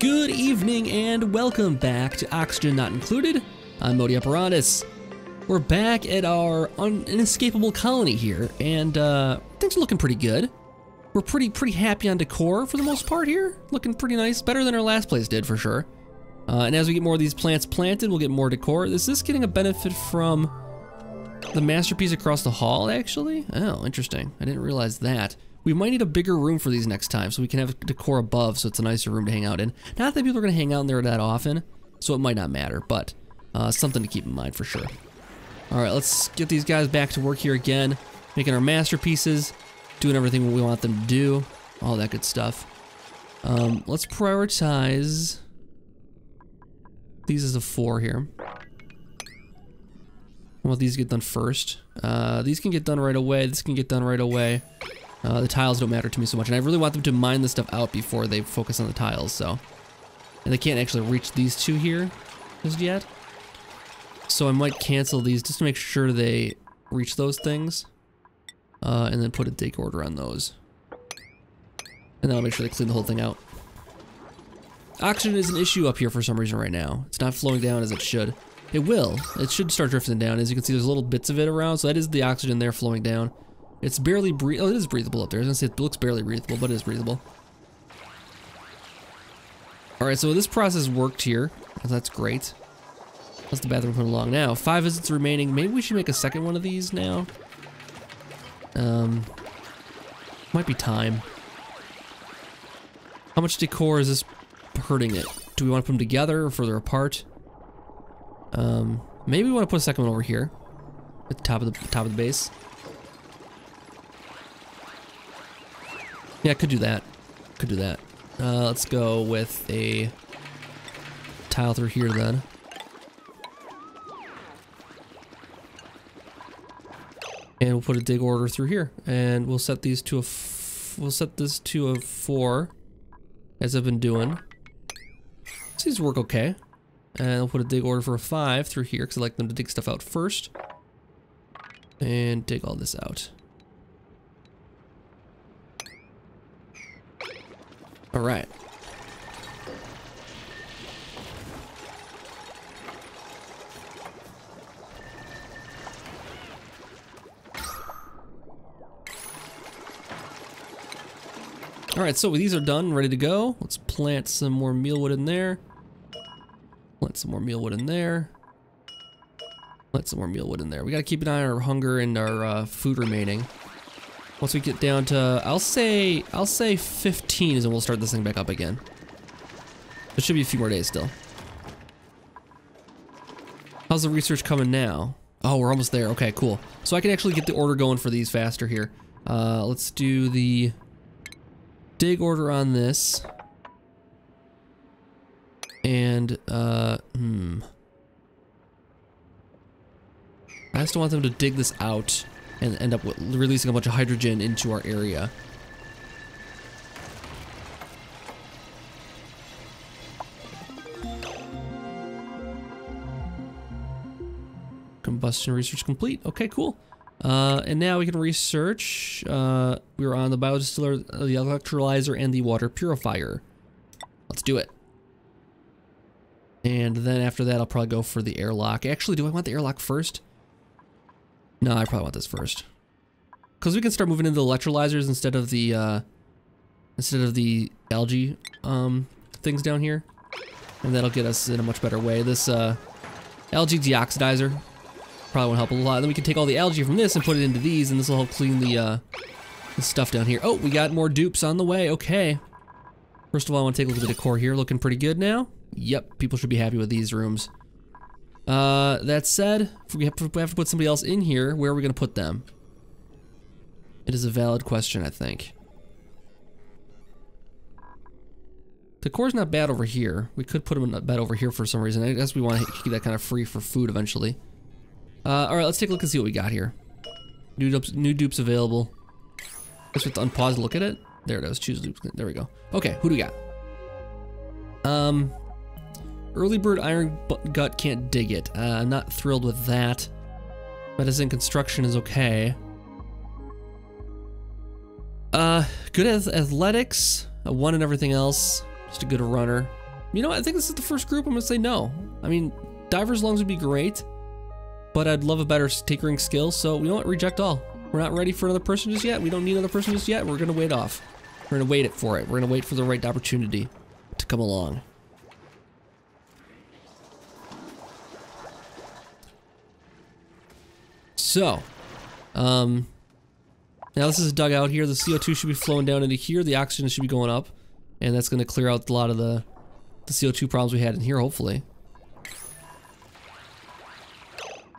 Good evening and welcome back to Oxygen Not Included. I'm Modi Operandus. We're back at our inescapable colony here, and uh, things are looking pretty good. We're pretty pretty happy on decor for the most part here. Looking pretty nice, better than our last place did for sure. Uh, and as we get more of these plants planted, we'll get more decor. Is this getting a benefit from the masterpiece across the hall, actually? Oh, interesting. I didn't realize that. We might need a bigger room for these next time, so we can have decor above, so it's a nicer room to hang out in. Not that people are going to hang out in there that often, so it might not matter, but uh, something to keep in mind for sure. All right, let's get these guys back to work here again, making our masterpieces, doing everything we want them to do, all that good stuff. Um, let's prioritize these as a four here. Well, these get done first. Uh, these can get done right away. This can get done right away. Uh, the tiles don't matter to me so much, and I really want them to mine this stuff out before they focus on the tiles, so. And they can't actually reach these two here just yet. So I might cancel these just to make sure they reach those things. Uh, and then put a dig order on those. And then I'll make sure they clean the whole thing out. Oxygen is an issue up here for some reason right now. It's not flowing down as it should. It will. It should start drifting down. As you can see, there's little bits of it around, so that is the oxygen there flowing down. It's barely breath. Oh, it is breathable up there. I was gonna say it looks barely breathable, but it is breathable. All right, so this process worked here. That's great. That's the bathroom coming along now. Five visits remaining. Maybe we should make a second one of these now. Um, might be time. How much decor is this hurting it? Do we want to put them together or further apart? Um, maybe we want to put a second one over here at the top of the top of the base. Yeah, could do that. Could do that. Uh, let's go with a tile through here then. And we'll put a dig order through here, and we'll set these to a. we'll set this to a four, as I've been doing. Seems to work okay. And I'll put a dig order for a five through here, because I like them to dig stuff out first. And dig all this out. All right. All right, so these are done, ready to go. Let's plant some more mealwood in there. Plant some more mealwood in there. Plant some more mealwood in there. We gotta keep an eye on our hunger and our uh, food remaining. Once we get down to, I'll say, I'll say 15 is we'll start this thing back up again. It should be a few more days still. How's the research coming now? Oh, we're almost there. Okay, cool. So I can actually get the order going for these faster here. Uh, let's do the dig order on this. And, uh, hmm. I just want them to dig this out and end up releasing a bunch of hydrogen into our area. Combustion research complete. Okay, cool. Uh, and now we can research. Uh, we are on the biodistiller, the electrolyzer, and the water purifier. Let's do it. And then after that, I'll probably go for the airlock. Actually, do I want the airlock first? No, I probably want this first. Because we can start moving into the electrolyzers instead of the, uh, instead of the algae, um, things down here. And that'll get us in a much better way. This, uh, algae deoxidizer probably won't help a lot. Then we can take all the algae from this and put it into these, and this will help clean the, uh, the stuff down here. Oh, we got more dupes on the way. Okay. First of all, I want to take a look at the decor here. Looking pretty good now. Yep, people should be happy with these rooms. Uh, that said, if we have, to, put somebody else in here, where are we going to put them? It is a valid question, I think. The core's not bad over here. We could put them in a bed over here for some reason. I guess we want to keep that kind of free for food eventually. Uh, all right, let's take a look and see what we got here. New dupes, new dupes available. Let's just unpause and look at it. There it is. Choose dupes. There we go. Okay, who do we got? Um, Early bird iron gut can't dig it. Uh, I'm not thrilled with that. Medicine construction is okay. Uh, good as athletics, a one and everything else. Just a good runner. you know, what? I think this is the first group I'm gonna say no. I mean, diver's lungs would be great, but I'd love a better tinkering skill. So know what? Reject all. We're not ready for another person just yet. We don't need another person just yet. We're gonna wait off. We're gonna wait it for it. We're gonna wait for the right opportunity to come along. So, um, now this is a dugout here. The CO2 should be flowing down into here. The oxygen should be going up. And that's going to clear out a lot of the, the CO2 problems we had in here, hopefully.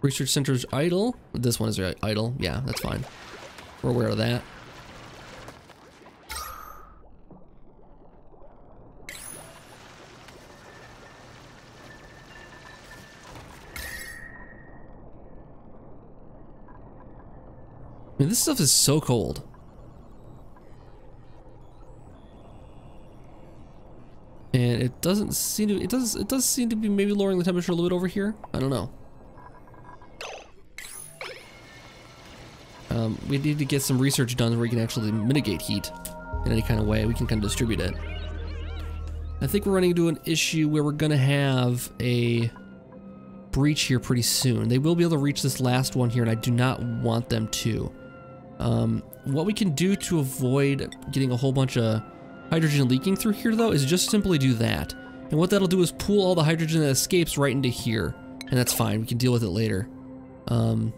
Research center's idle. This one is idle. Yeah, that's fine. We're aware of that. I mean, this stuff is so cold. And it doesn't seem to, it does, it does seem to be maybe lowering the temperature a little bit over here. I don't know. Um, we need to get some research done where we can actually mitigate heat in any kind of way. We can kind of distribute it. I think we're running into an issue where we're gonna have a breach here pretty soon. They will be able to reach this last one here, and I do not want them to. Um, what we can do to avoid getting a whole bunch of hydrogen leaking through here though is just simply do that. And what that'll do is pool all the hydrogen that escapes right into here. And that's fine, we can deal with it later. Um,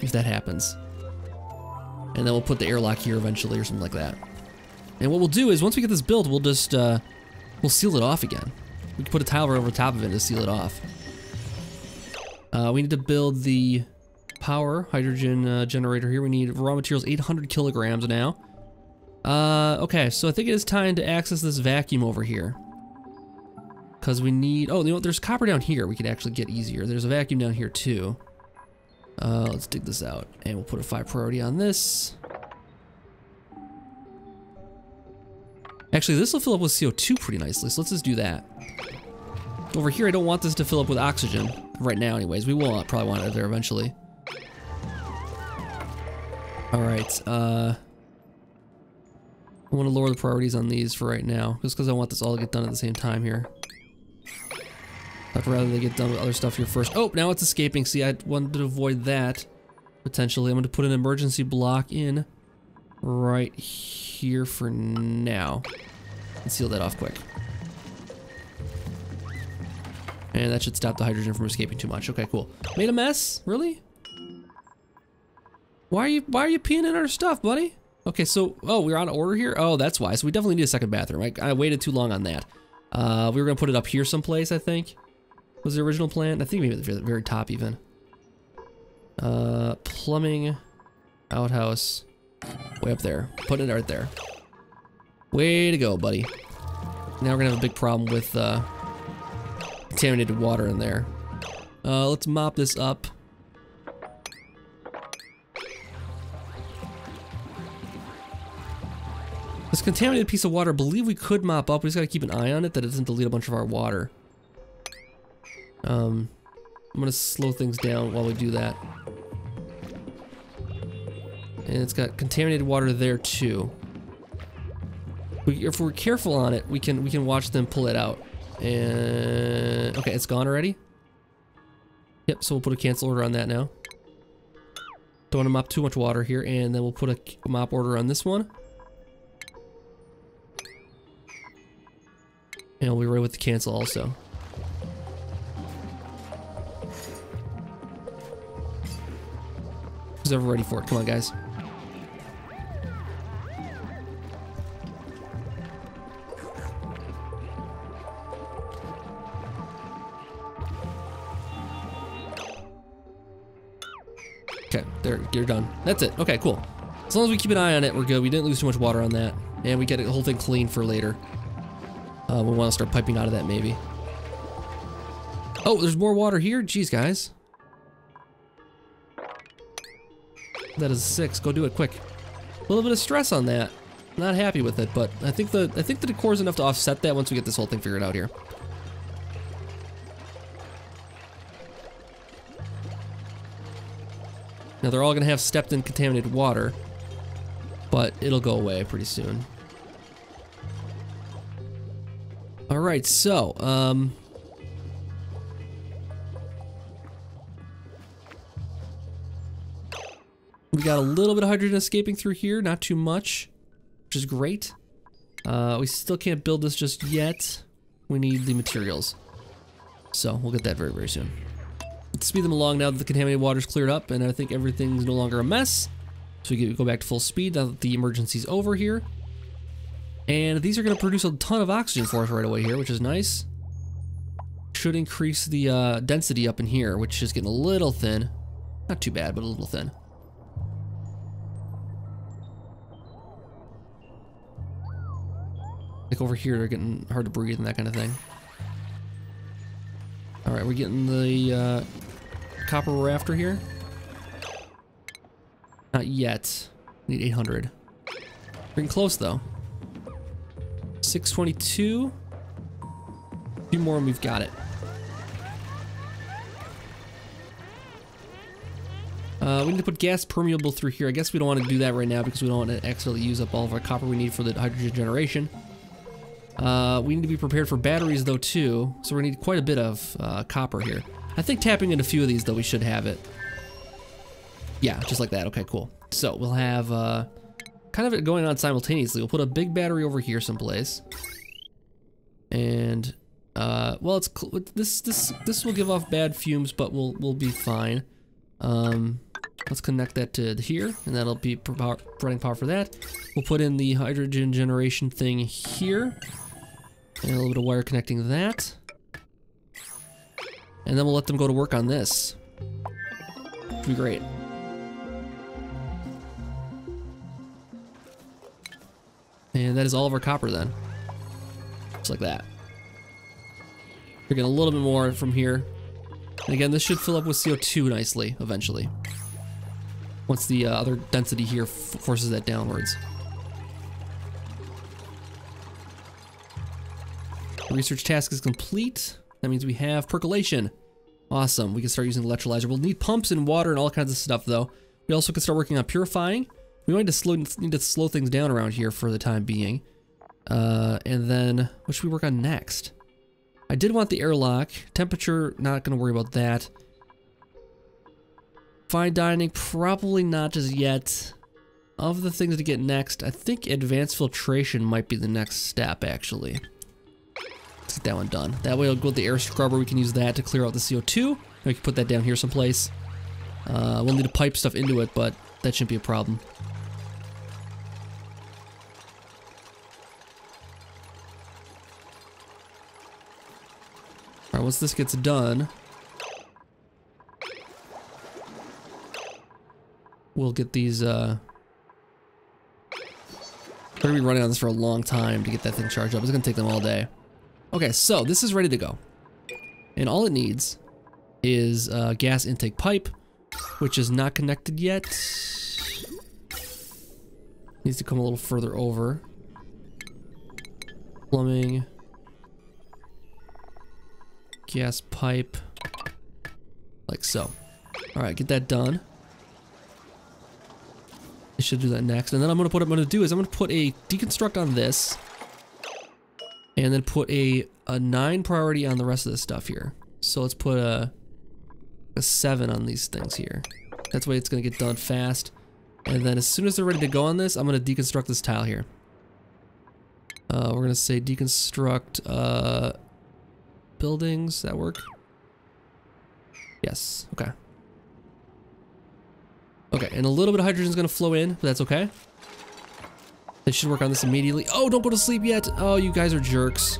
if that happens. And then we'll put the airlock here eventually or something like that. And what we'll do is once we get this built, we'll just, uh, we'll seal it off again. We can put a tile over top of it to seal it off. Uh, we need to build the power hydrogen uh, generator here. We need raw materials 800 kilograms now. Uh, okay, so I think it is time to access this vacuum over here. Because we need, oh, you know there's copper down here we could actually get easier. There's a vacuum down here too. Uh, let's dig this out. And we'll put a five priority on this. Actually, this will fill up with CO2 pretty nicely, so let's just do that. Over here, I don't want this to fill up with oxygen. Right now, anyways. We will probably want it there eventually. Alright, uh... I want to lower the priorities on these for right now, just because I want this all to get done at the same time here. I'd rather they get done with other stuff here first. Oh, now it's escaping. See, I wanted to avoid that, potentially. I'm going to put an emergency block in right here for now. And seal that off quick. And that should stop the hydrogen from escaping too much. Okay, cool. Made a mess? Really? Why are you why are you peeing in our stuff, buddy? Okay, so oh, we're on order here. Oh, that's why. So we definitely need a second bathroom. I, I waited too long on that. Uh, we were gonna put it up here someplace. I think was the original plan. I think maybe the very top even. Uh, plumbing, outhouse, way up there. Put it right there. Way to go, buddy. Now we're gonna have a big problem with uh, contaminated water in there. Uh, let's mop this up. Contaminated piece of water, I believe we could mop up. We just gotta keep an eye on it that it doesn't delete a bunch of our water. Um, I'm gonna slow things down while we do that. And it's got contaminated water there too. We, if we're careful on it, we can we can watch them pull it out. And okay, it's gone already. Yep, so we'll put a cancel order on that now. Don't want to mop too much water here, and then we'll put a mop order on this one. And be right with the cancel also. Who's ever ready for it? Come on, guys. Okay, there, you're done. That's it. Okay, cool. As long as we keep an eye on it, we're good. We didn't lose too much water on that. And we get the whole thing clean for later. Uh, we want to start piping out of that maybe. Oh, there's more water here? Jeez, guys. That is six. Go do it quick. A little bit of stress on that. Not happy with it, but I think the I think the decor is enough to offset that once we get this whole thing figured out here. Now they're all gonna have stepped in contaminated water, but it'll go away pretty soon. All right, so, um... We got a little bit of hydrogen escaping through here, not too much, which is great. Uh, we still can't build this just yet. We need the materials. So, we'll get that very, very soon. Let's speed them along now that the contaminated water's cleared up and I think everything's no longer a mess. So we can go back to full speed now that the emergency's over here. And these are going to produce a ton of oxygen for us right away here, which is nice. Should increase the uh, density up in here, which is getting a little thin. Not too bad, but a little thin. Like over here, they're getting hard to breathe and that kind of thing. All right, we're getting the uh, copper we're here. Not yet. Need 800. Getting close though. 622. A few more and we've got it. Uh, we need to put gas permeable through here. I guess we don't want to do that right now because we don't want to accidentally use up all of our copper we need for the hydrogen generation. Uh, we need to be prepared for batteries though too, so we need quite a bit of uh, copper here. I think tapping in a few of these though, we should have it. Yeah, just like that. Okay, cool. So we'll have uh, kind of going on simultaneously. We'll put a big battery over here someplace. And, uh, well, it's this this this will give off bad fumes, but we'll we'll be fine. Um, let's connect that to here, and that'll be providing power for that. We'll put in the hydrogen generation thing here, and a little bit of wire connecting that. And then we'll let them go to work on this. Be great. And that is all of our copper then. Just like that. We're getting a little bit more from here. And again, this should fill up with CO2 nicely, eventually. Once the uh, other density here forces that downwards. research task is complete. That means we have percolation. Awesome, we can start using electrolyzer. We'll need pumps and water and all kinds of stuff though. We also can start working on purifying. We might slow, need to slow things down around here for the time being. Uh, and then, what should we work on next? I did want the airlock. Temperature, not going to worry about that. Fine dining, probably not just yet. Of the things to get next, I think advanced filtration might be the next step, actually. Let's get that one done. That way, I'll go with the air scrubber. We can use that to clear out the CO2. We can put that down here someplace. Uh, we'll need to pipe stuff into it, but that shouldn't be a problem. Alright, once this gets done, we'll get these, uh... We're gonna be running on this for a long time to get that thing charged up. It's gonna take them all day. Okay, so this is ready to go. And all it needs is a gas intake pipe, which is not connected yet. Needs to come a little further over. Plumbing gas pipe, like so. All right, get that done. I should do that next. And then I'm gonna, what I'm gonna do is I'm gonna put a deconstruct on this and then put a, a nine priority on the rest of this stuff here. So let's put a, a seven on these things here. That's why it's gonna get done fast. And then as soon as they're ready to go on this, I'm gonna deconstruct this tile here. Uh, we're gonna say deconstruct uh, buildings. That work? Yes. Okay. Okay, and a little bit of hydrogen is going to flow in, but that's okay. They should work on this immediately. Oh, don't go to sleep yet. Oh, you guys are jerks.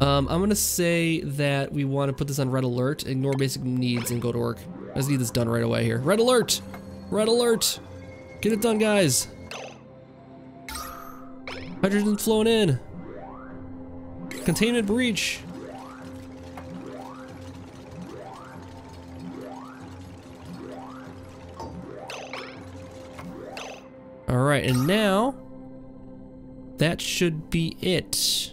Um, I'm going to say that we want to put this on red alert, ignore basic needs, and go to work. I just need this done right away here. Red alert! Red alert! Get it done, guys. Hydrogen's flowing in. Containment breach. Alright, and now that should be it.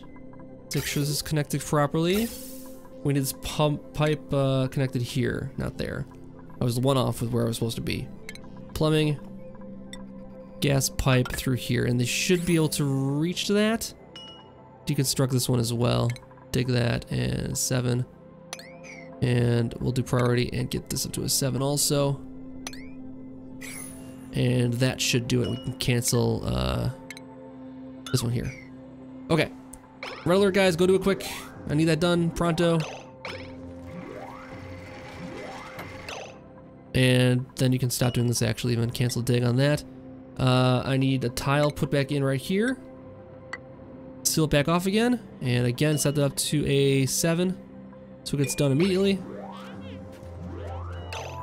Make sure this is connected properly. We need this pump pipe uh, connected here, not there. I was one off with where I was supposed to be. Plumbing, gas pipe through here, and they should be able to reach to that. Deconstruct this one as well. Dig that and seven. And we'll do priority and get this up to a seven also. And that should do it. We can cancel uh, this one here. Okay. Red alert, guys. Go do it quick. I need that done pronto. And then you can stop doing this actually even cancel dig on that. Uh, I need a tile put back in right here. Seal it back off again. And again, set that up to a 7. So it gets done immediately.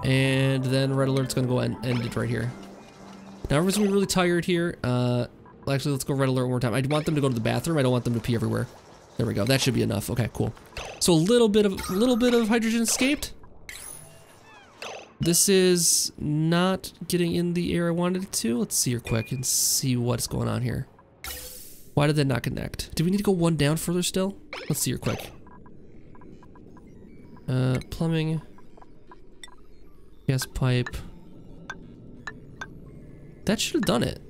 And then red alert's gonna go and end it right here. Now everyone's gonna be really tired here. Uh, actually, let's go red alert one more time. I want them to go to the bathroom. I don't want them to pee everywhere. There we go. That should be enough. Okay, cool. So a little bit of a little bit of hydrogen escaped. This is not getting in the air I wanted it to. Let's see here quick and see what's going on here. Why did that not connect? Do we need to go one down further still? Let's see here quick. Uh, plumbing. Gas pipe. That should have done it.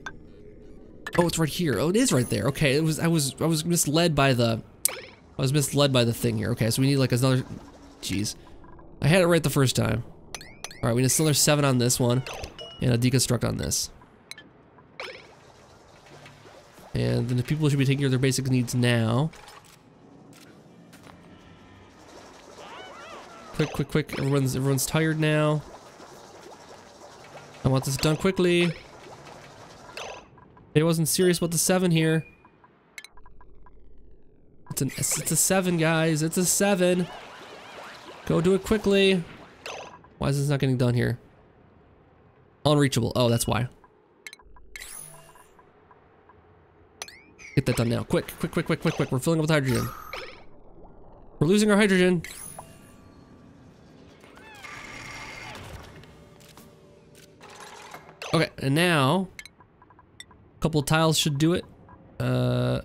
Oh, it's right here. Oh, it is right there. Okay, it was. I was. I was misled by the. I was misled by the thing here. Okay, so we need like another. Jeez, I had it right the first time. All right, we need another seven on this one, and a deconstruct on this. And then the people should be taking care of their basic needs now. Quick, quick, quick! Everyone's everyone's tired now. I want this done quickly. It wasn't serious about the seven here. It's an it's a seven, guys. It's a seven. Go do it quickly. Why is this not getting done here? Unreachable. Oh, that's why. Get that done now. Quick, quick, quick, quick, quick, quick. We're filling up with hydrogen. We're losing our hydrogen. Okay, and now a couple tiles should do it. Uh,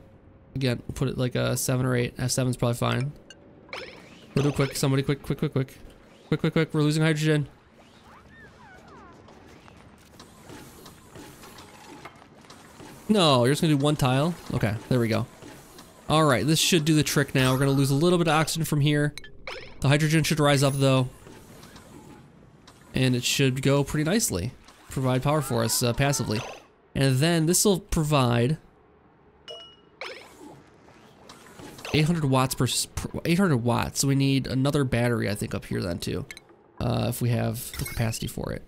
again, put it like a seven or eight. F7's probably fine. Go do quick. Somebody quick, quick, quick, quick. Quick, quick, quick. We're losing hydrogen. No, you're just gonna do one tile? Okay, there we go. All right, this should do the trick now. We're gonna lose a little bit of oxygen from here. The hydrogen should rise up though. And it should go pretty nicely. Provide power for us uh, passively. And then this will provide 800 watts per, 800 watts. So we need another battery, I think, up here then too, uh, if we have the capacity for it.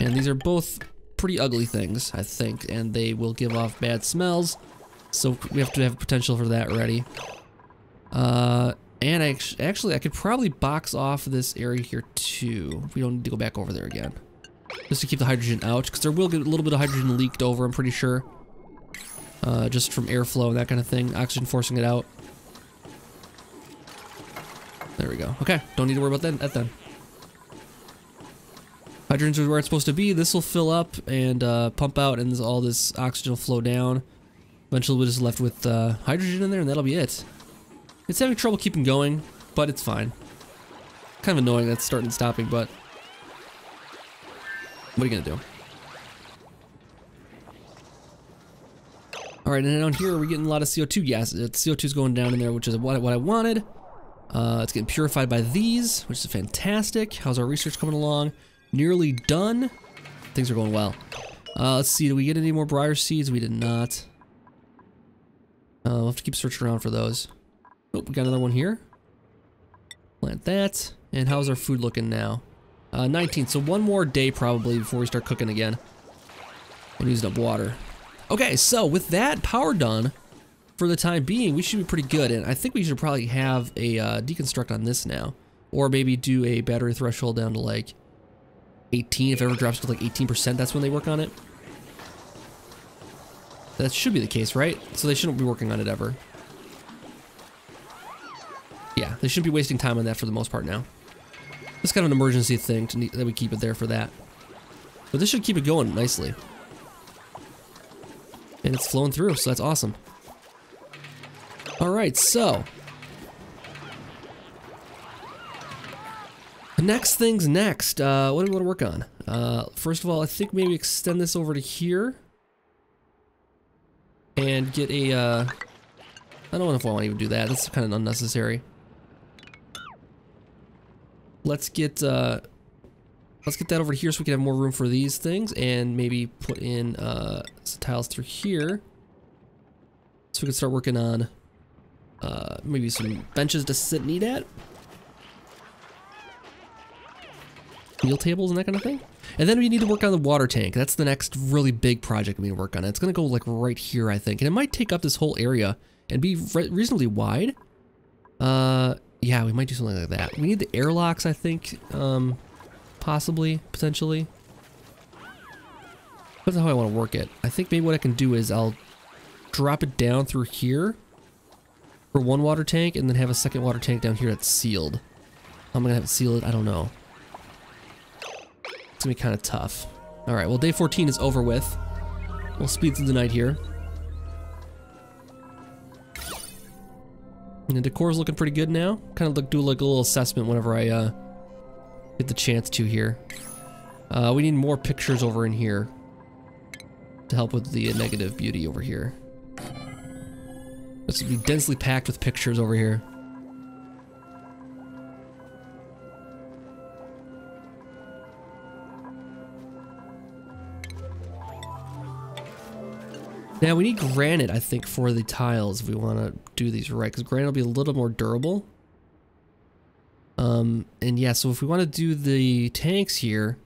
And these are both pretty ugly things, I think, and they will give off bad smells. So we have to have potential for that ready. Uh, and actually, I could probably box off this area here too. We don't need to go back over there again. Just to keep the hydrogen out, because there will get a little bit of hydrogen leaked over, I'm pretty sure. Uh, just from airflow and that kind of thing, oxygen forcing it out. There we go. Okay, don't need to worry about that, that then. Hydrogen's where it's supposed to be. This will fill up and uh, pump out, and all this oxygen will flow down. Eventually, we're just left with uh, hydrogen in there, and that'll be it. It's having trouble keeping going, but it's fine. Kind of annoying that's starting and stopping, but what are you gonna do? All right, and down here we're getting a lot of CO2 gas. CO2 is going down in there, which is what, what I wanted. Uh, it's getting purified by these, which is fantastic. How's our research coming along? Nearly done. Things are going well. Uh, let's see, did we get any more briar seeds? We did not. Uh, we'll have to keep searching around for those. Oh, we got another one here. Plant that. And how's our food looking now? Uh, 19, so one more day probably before we start cooking again. And using up water. Okay, so with that power done, for the time being, we should be pretty good. And I think we should probably have a uh, deconstruct on this now. Or maybe do a battery threshold down to like 18. If it ever drops to like 18%, that's when they work on it. That should be the case, right? So they shouldn't be working on it ever. Yeah, they shouldn't be wasting time on that for the most part now. It's kind of an emergency thing to need, that we keep it there for that. But this should keep it going nicely. And it's flowing through, so that's awesome. Alright, so. Next thing's next. Uh, what do we want to work on? Uh, first of all, I think maybe extend this over to here. and get a, uh, I don't know if I want to even do that. That's kind of unnecessary. Let's get, uh, let's get that over here so we can have more room for these things and maybe put in, uh, some tiles through here. So we can start working on, uh, maybe some benches to sit and eat at. Meal tables and that kind of thing. And then we need to work on the water tank. That's the next really big project we need to work on. It's going to go like right here, I think. And it might take up this whole area and be re reasonably wide. Uh, yeah, we might do something like that. We need the airlocks, I think, um, possibly, potentially. That's how I want to work it. I think maybe what I can do is I'll drop it down through here for one water tank and then have a second water tank down here that's sealed. How am I going to have it sealed? I don't know. To be kind of tough. All right, well, day 14 is over with. We'll speed through the night here. And the decor's looking pretty good now. Kind of look, do like a little assessment whenever I uh, get the chance to here. Uh, we need more pictures over in here to help with the negative beauty over here. It's gonna be densely packed with pictures over here. Now we need granite, I think, for the tiles if we want to do these right, because granite will be a little more durable. Um, and yeah, so if we want to do the tanks here,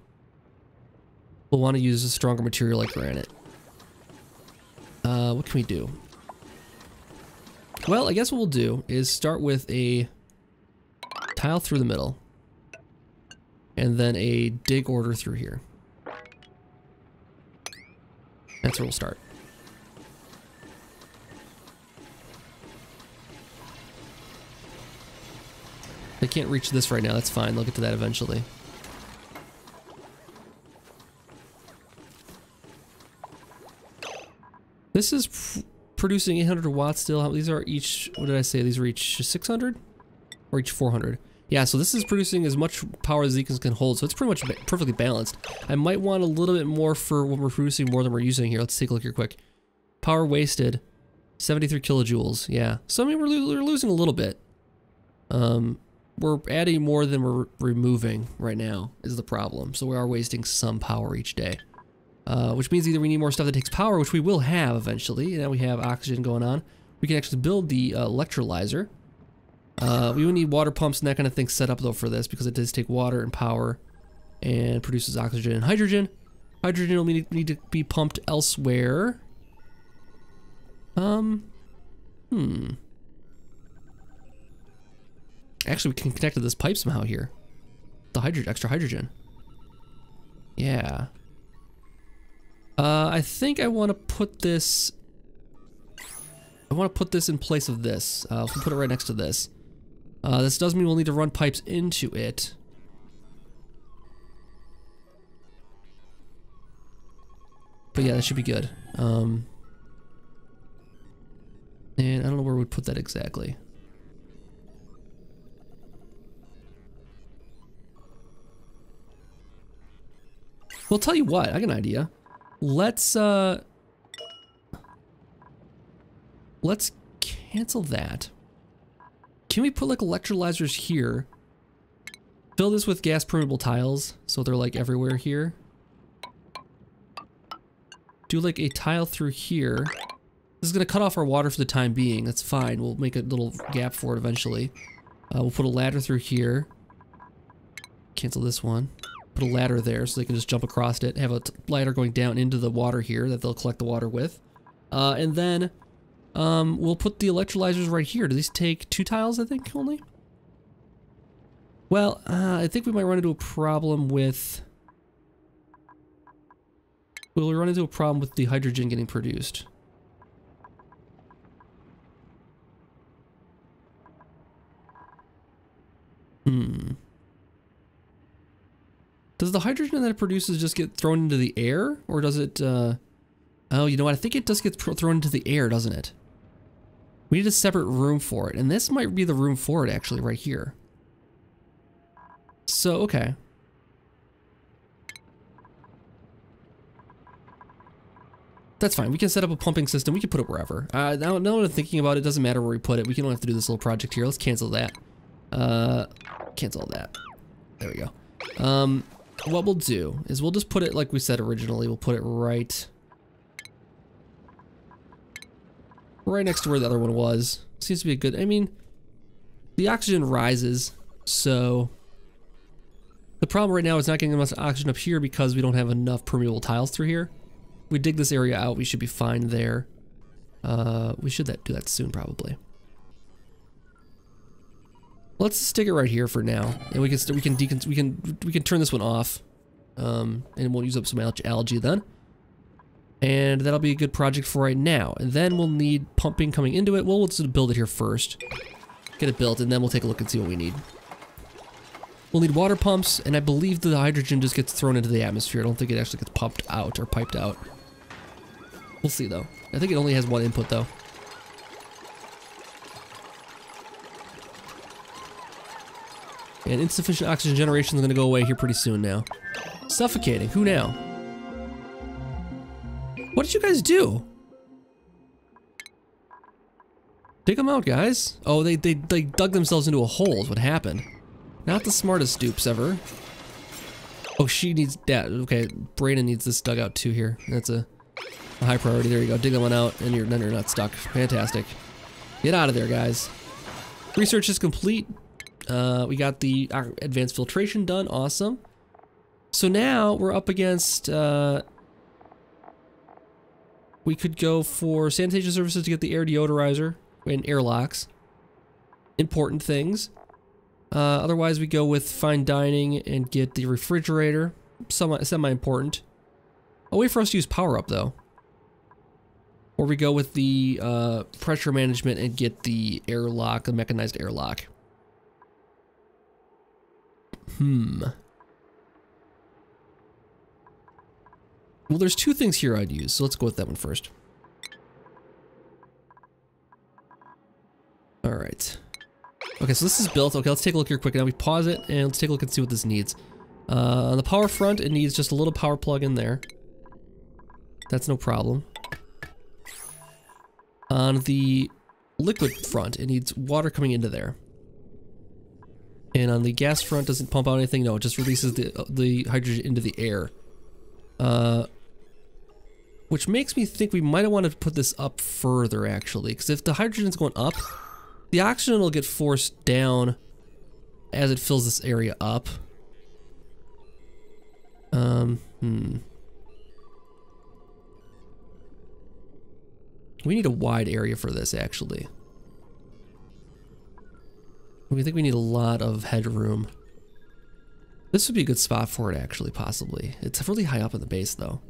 we'll want to use a stronger material like granite. Uh, what can we do? Well, I guess what we'll do is start with a tile through the middle, and then a dig order through here. That's where we'll start. They can't reach this right now, that's fine. They'll get to that eventually. This is producing 800 watts still. These are each, what did I say? These are each 600? Or each 400? Yeah, so this is producing as much power as Zeekins can hold, so it's pretty much perfectly balanced. I might want a little bit more for when we're producing more than we're using here. Let's take a look here quick. Power wasted, 73 kilojoules. Yeah, so I mean, we're, lo we're losing a little bit. Um, we're adding more than we're removing right now is the problem. So we are wasting some power each day. Uh, which means either we need more stuff that takes power, which we will have eventually. Now we have oxygen going on. We can actually build the uh, electrolyzer. Uh, we would need water pumps and that kind of thing set up though for this because it does take water and power and produces oxygen and hydrogen. Hydrogen will need, need to be pumped elsewhere. Um, hmm. Actually, we can connect to this pipe somehow here. The hydrogen, extra hydrogen. Yeah. Uh, I think I want to put this... I want to put this in place of this. Uh, we'll put it right next to this. Uh, this does mean we'll need to run pipes into it. But yeah, that should be good. Um, and I don't know where we'd put that exactly. Well, tell you what, I got an idea. Let's, uh... Let's cancel that. Can we put, like, electrolyzers here? Fill this with gas permeable tiles, so they're, like, everywhere here. Do, like, a tile through here. This is to cut off our water for the time being. That's fine. We'll make a little gap for it eventually. Uh, we'll put a ladder through here. Cancel this one put a ladder there so they can just jump across it, have a ladder going down into the water here that they'll collect the water with. Uh, and then um, we'll put the electrolyzers right here. Do these take two tiles, I think, only? Well, uh, I think we might run into a problem with... We'll we run into a problem with the hydrogen getting produced? Hmm. Does the hydrogen that it produces just get thrown into the air? Or does it, uh... Oh, you know what? I think it does get thrown into the air, doesn't it? We need a separate room for it. And this might be the room for it, actually, right here. So, okay. That's fine. We can set up a pumping system. We can put it wherever. Uh, now, now that I'm thinking about it, it doesn't matter where we put it. We can only have to do this little project here. Let's cancel that. Uh, cancel that. There we go. Um, what we'll do is we'll just put it like we said originally. We'll put it right, right next to where the other one was. Seems to be a good. I mean, the oxygen rises, so the problem right now is not getting enough oxygen up here because we don't have enough permeable tiles through here. We dig this area out, we should be fine there. Uh, we should that, do that soon, probably. Let's stick it right here for now, and we can we can we can we can turn this one off, um, and we'll use up some algae then. And that'll be a good project for right now. And then we'll need pumping coming into it. Well, we'll just build it here first. Get it built, and then we'll take a look and see what we need. We'll need water pumps, and I believe the hydrogen just gets thrown into the atmosphere. I don't think it actually gets pumped out or piped out. We'll see, though. I think it only has one input, though. And insufficient oxygen generation is going to go away here pretty soon now. Suffocating. Who now? What did you guys do? Dig them out, guys. Oh, they, they, they dug themselves into a hole is what happened. Not the smartest dupes ever. Oh, she needs that. Okay, Brandon needs this dug out too here. That's a, a high priority. There you go. Dig that one out, and you're then you're not stuck. Fantastic. Get out of there, guys. Research is complete. Uh, we got the advanced filtration done. Awesome. So now we're up against. Uh, we could go for sanitation services to get the air deodorizer and airlocks. Important things. Uh, otherwise, we go with fine dining and get the refrigerator. Semi, semi-important. A way for us to use power up, though. Or we go with the uh, pressure management and get the airlock, the mechanized airlock. Hmm. Well, there's two things here I'd use, so let's go with that one first. All right. Okay, so this is built. Okay, let's take a look here quick. Now we pause it and let's take a look and see what this needs. Uh, on the power front, it needs just a little power plug in there. That's no problem. On the liquid front, it needs water coming into there. And on the gas front, doesn't pump out anything. No, it just releases the the hydrogen into the air. Uh, which makes me think we might want to put this up further, actually. Because if the hydrogen's going up, the oxygen will get forced down as it fills this area up. Um, hmm. We need a wide area for this, actually. We think we need a lot of headroom. This would be a good spot for it, actually, possibly. It's really high up in the base, though.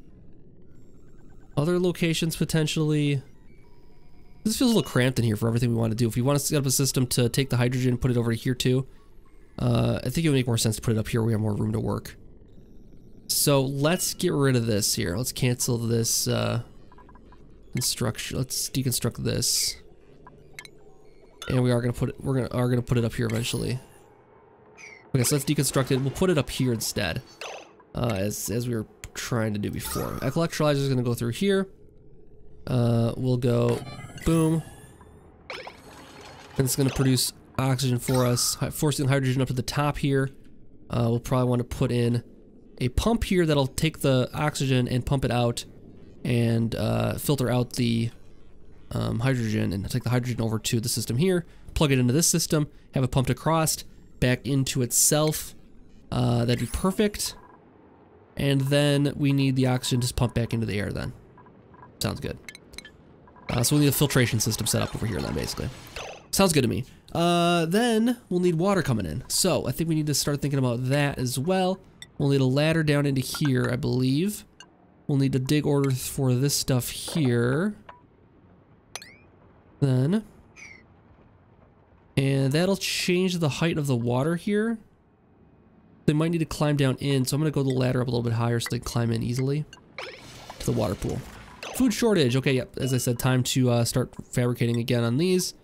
Other locations, potentially... This feels a little cramped in here for everything we want to do. If we want to set up a system to take the hydrogen and put it over here too, uh, I think it would make more sense to put it up here where we have more room to work. So let's get rid of this here. Let's cancel this uh, construction. Let's deconstruct this, and we are gonna put it. We're gonna are gonna put it up here eventually. Okay, so let's deconstruct it. We'll put it up here instead, uh, as as we were trying to do before. Electrolyzer is gonna go through here. Uh, we'll go Boom. And it's to produce oxygen for us, forcing hydrogen up to the top here. Uh, we'll probably want to put in a pump here that'll take the oxygen and pump it out and uh, filter out the um, hydrogen and take the hydrogen over to the system here, plug it into this system, have it pumped across, back into itself. Uh, that'd be perfect. And then we need the oxygen just pumped back into the air then. Sounds good. Uh, so we'll need a filtration system set up over here then, basically. Sounds good to me. Uh, then we'll need water coming in. So I think we need to start thinking about that as well. We'll need a ladder down into here, I believe. We'll need to dig order for this stuff here. Then. And that'll change the height of the water here. They might need to climb down in, so I'm going to go the ladder up a little bit higher so they can climb in easily to the water pool. Food shortage. Okay, yep. As I said, time to uh, start fabricating again on these.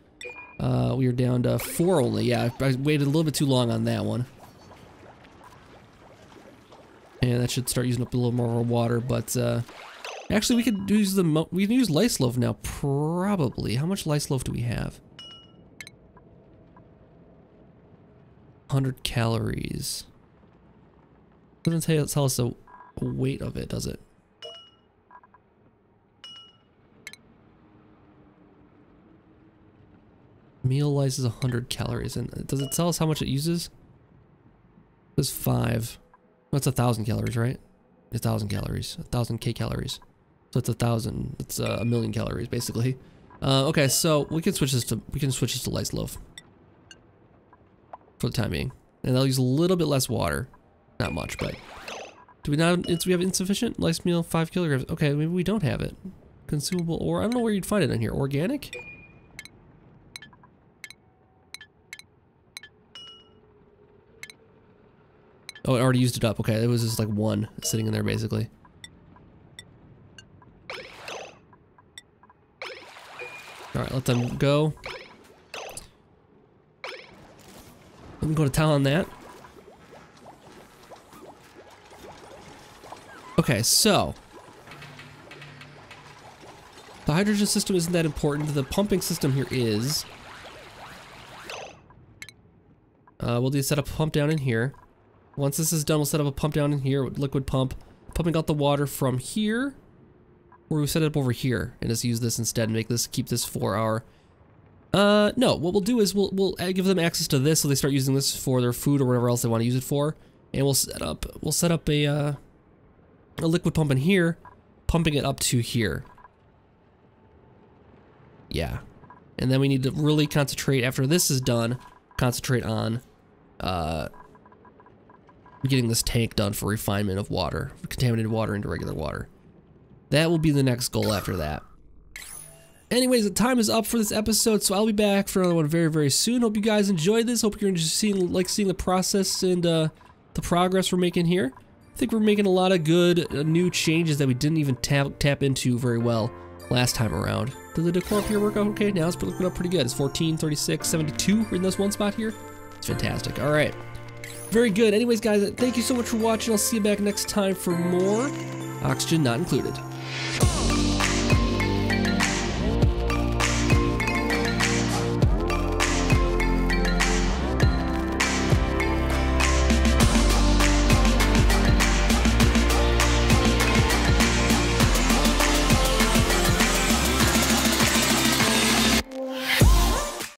Uh, we are down to four only. Yeah, I waited a little bit too long on that one. And that should start using up a little more water, but uh, Actually, we could use the we can use lice loaf now. Probably. How much lice loaf do we have? 100 calories. Doesn't tell, tell us the weight of it, does it? Meal lice is 100 calories. And does it tell us how much it uses? It's five. That's a thousand calories, right? A thousand calories. A thousand K calories. So it's a thousand. It's uh, a million calories, basically. Uh, okay, so we can switch this to we can switch this to lice loaf for the time being, and they'll use a little bit less water. Not much, but do we not? It's, we have insufficient lice meal, five kilograms. Okay, maybe we don't have it. Consumable, or I don't know where you'd find it in here. Organic. Oh, it already used it up. Okay, it was just like one sitting in there basically. Alright, let them go. Let me go to town on that. Okay, so. The hydrogen system isn't that important. The pumping system here is. Uh, we'll do set up a pump down in here. Once this is done, we'll set up a pump down in here, with liquid pump, pumping out the water from here, or we set it up over here and just use this instead and make this, keep this for our, uh, no, what we'll do is we'll, we'll give them access to this so they start using this for their food or whatever else they want to use it for, and we'll set up, we'll set up a, uh, a liquid pump in here, pumping it up to here. Yeah. And then we need to really concentrate, after this is done, concentrate on, uh, getting this tank done for refinement of water, contaminated water into regular water. That will be the next goal after that. Anyways, the time is up for this episode, so I'll be back for another one very, very soon. Hope you guys enjoyed this. Hope you're just seeing, like seeing the process and uh, the progress we're making here. I think we're making a lot of good uh, new changes that we didn't even tap, tap into very well last time around. Did the decor up here work out okay? Now it's looking up pretty good. It's 14, 36, 72 in this one spot here. It's fantastic. All right. Very good. Anyways, guys, thank you so much for watching. I'll see you back next time for more Oxygen Not Included. Oh.